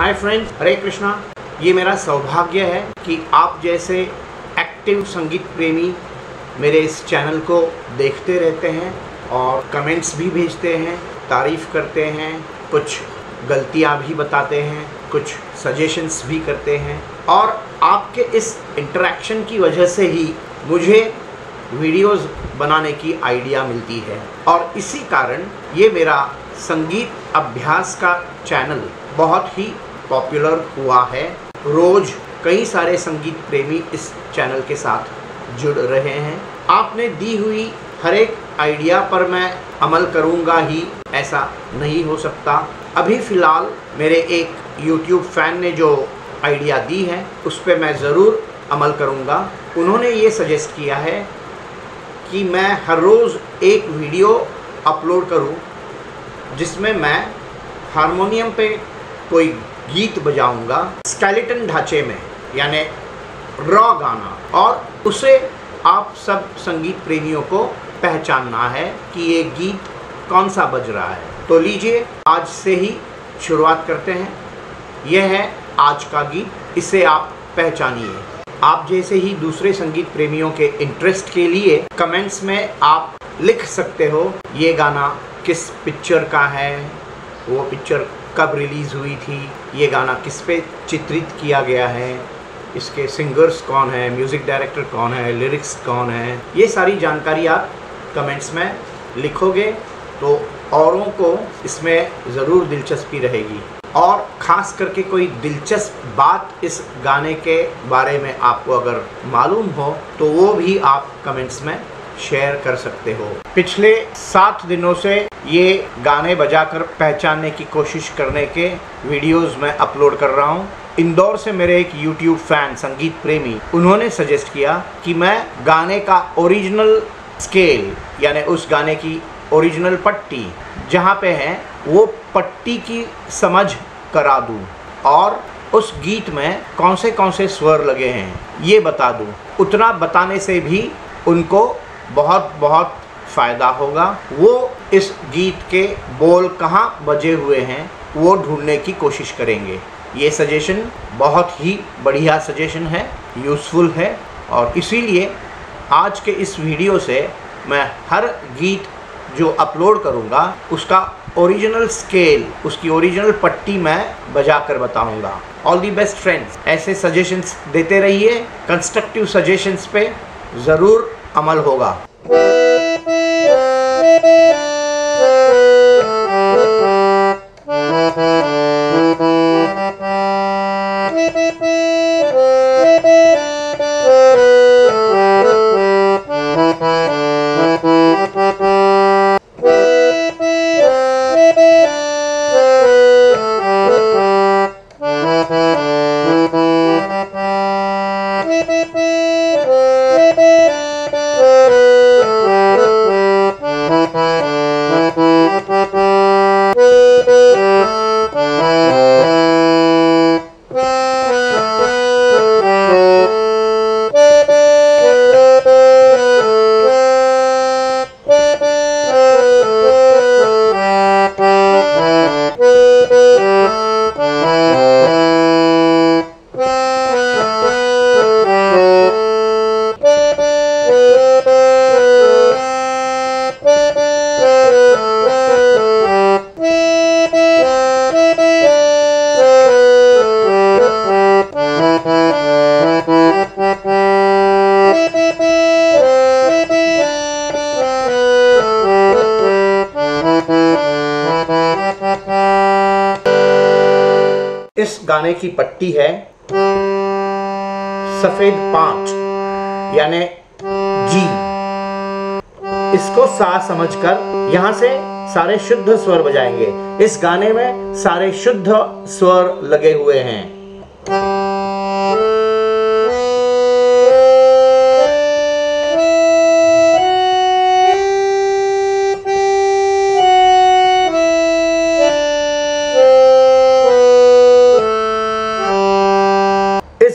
Hi friends हरे कृष्णा ये मेरा सौभाग्य है कि आप जैसे एक्टिव संगीत प्रेमी मेरे इस चैनल को देखते रहते हैं और कमेंट्स भी भेजते हैं, तारीफ़ करते हैं, कुछ गलतियाँ भी बताते हैं, कुछ सजेशंस भी करते हैं। और आपके इस इंटरेक्शन की वजह से ही मुझे वीडियोस बनाने की आइडिया मिलती है। और इसी कारण ये मेरा संगीत अभ्यास का चैनल बहुत ही पॉपुलर हुआ है। रोज़ कई सारे संगीत प्रेमी इस चैनल के साथ जुड़ रहे हैं। आपने दी हुई हर एक आइडिया पर मैं अमल करूँगा ही, ऐसा नहीं हो सकता। अभी फ़िलहाल मेरे एक YouTube फ़ैन ने जो आइडिया दी है, उस पर मैं ज़रूर अमल करूँगा। उन्होंने ये सजेस्ट किया है कि मैं हर रोज़ एक वीडियो अपलोड करूँ, जिसमें मैं हारमोनियम पे कोई गीत बजाऊँगा। स्केलेटन ढांचे में, यानी रॉ गाना। और उसे आप सब संगीत प्रेमियों को पहचानना है कि ये गीत कौन सा बज रहा है। तो लीजिए, आज से ही शुरुआत करते हैं। यह है आज का गीत, इसे आप पहचानिए। आप जैसे ही दूसरे संगीत प्रेमियों के इंटरेस्ट के लिए कमेंट्स में आप लिख सकते हो, ये गाना किस पिक्चर का है, वो पिक्चर कब रिलीज़ हुई थी ये गाना किस पे चित्रित किया गया है? इसके सिंगर्स कौन है? म्यूज़िक डायरेक्टर कौन है? लिरिक्स कौन है? ये सारी जानकारी आप कमेंट्स में लिखोगे तो औरों को इसमें ज़रूर दिलचस्पी रहेगी। और ख़ास करके कोई दिलचस्प बात इस गाने के बारे में आपको अगर मालूम हो तो वो भी आप कमेंट्स में शेयर कर सकते हो। पिछले सात दिनों से ये गाने बजाकर पहचानने की कोशिश करने के वीडियोस मैं अपलोड कर रहा हूँ। इंदौर से मेरे एक YouTube फ़ैन, संगीत प्रेमी, उन्होंने सजेस्ट किया कि मैं गाने का ओरिजिनल स्केल यानी उस गाने की ओरिजिनल पट्टी, जहाँ पे है, वो पट्टी की समझ करा दूँ और उस गीत में कौन से कौन से स्वर लगे हैं, ये बता दूँ। उतना बताने से भी उनको बहुत बहुत फ़ायदा होगा। वो इस गीत के बोल कहाँ बजे हुए हैं, वो ढूँढने की कोशिश करेंगे। ये सजेशन बहुत ही बढ़िया सजेशन है यूज़फुल है और इसीलिए आज के इस वीडियो से मैं हर गीत जो अपलोड करूँगा, उसका ओरिजिनल स्केल उसकी ओरिजिनल पट्टी मैं बजा कर बताऊँगा। ऑल दी बेस्ट फ्रेंड्स ऐसे सजेशंस देते रहिए कंस्ट्रक्टिव सजेशंस पे ज़रूर अमल होगा। इस गाने की पट्टी है सफ़ेद पाँच, यानी जी इसको सा समझकर यहाँ से सारे शुद्ध स्वर बजाएँगे। इस गाने में सारे शुद्ध स्वर लगे हुए हैं।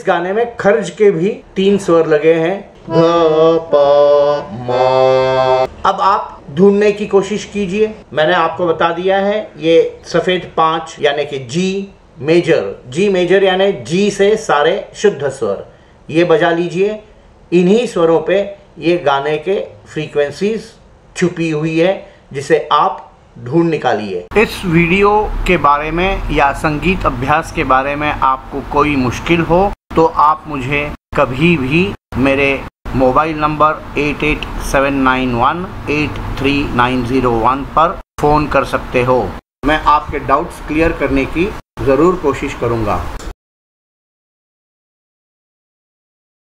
गाने में खर्ज के भी तीन स्वर लगे हैं। ध प म। अब आप ढूँढने की कोशिश कीजिए। मैंने आपको बता दिया है ये सफ़ेद पाँच यानी कि जी मेजर जी मेजर यानी जी से सारे शुद्ध स्वर। ये बजा लीजिए। इन्हीं स्वरों पे ये गाने के फ्रीक्वेंसीज छुपी हुई है जिसे आप ढूंढ निकालिए। इस वीडियो के बारे में या संगीत अभ्यास के बारे में आपको कोई मुश्किल हो तो आप मुझे कभी भी मेरे mobile number eight eight seven nine one eight three nine zero one पर फ़ोन कर सकते हो। मैं आपके डाउट्स क्लियर करने की ज़रूर कोशिश करूँगा।